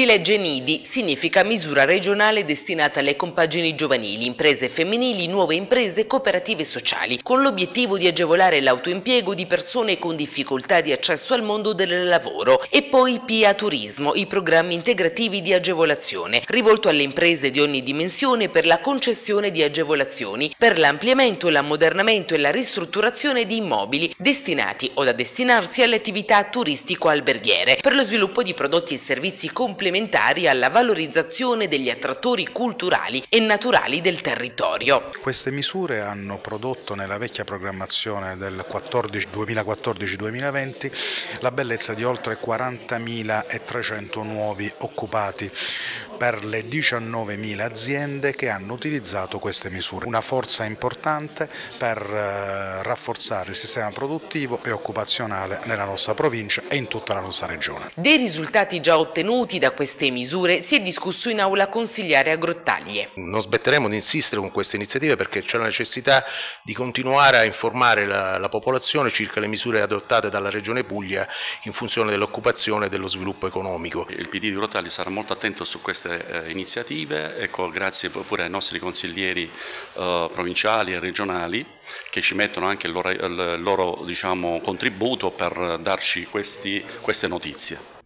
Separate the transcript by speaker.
Speaker 1: Si legge NIDI, significa misura regionale destinata alle compagini giovanili, imprese femminili, nuove imprese, cooperative sociali, con l'obiettivo di agevolare l'autoimpiego di persone con difficoltà di accesso al mondo del lavoro. E poi PIA Turismo, i programmi integrativi di agevolazione, rivolto alle imprese di ogni dimensione per la concessione di agevolazioni, per l'ampliamento, l'ammodernamento e la ristrutturazione di immobili destinati o da destinarsi alle attività turistico-alberghiere, per lo sviluppo di prodotti e servizi completamente complementari alla valorizzazione degli attrattori culturali e naturali del territorio.
Speaker 2: Queste misure hanno prodotto nella vecchia programmazione del 2014-2020 la bellezza di oltre 40.300 nuovi occupati per le 19.000 aziende che hanno utilizzato queste misure. Una forza importante per eh, rafforzare il sistema produttivo e occupazionale nella nostra provincia e in tutta la nostra regione.
Speaker 1: Dei risultati già ottenuti da queste misure si è discusso in aula consigliare a Grottaglie.
Speaker 3: Non smetteremo di insistere con queste iniziative perché c'è la necessità di continuare a informare la, la popolazione circa le misure adottate dalla Regione Puglia in funzione dell'occupazione e dello sviluppo economico.
Speaker 4: Il PD di Grottaglie sarà molto attento su queste queste eh, iniziative, ecco, grazie pure ai nostri consiglieri eh, provinciali e regionali che ci mettono anche il loro, il loro diciamo, contributo per darci questi, queste notizie.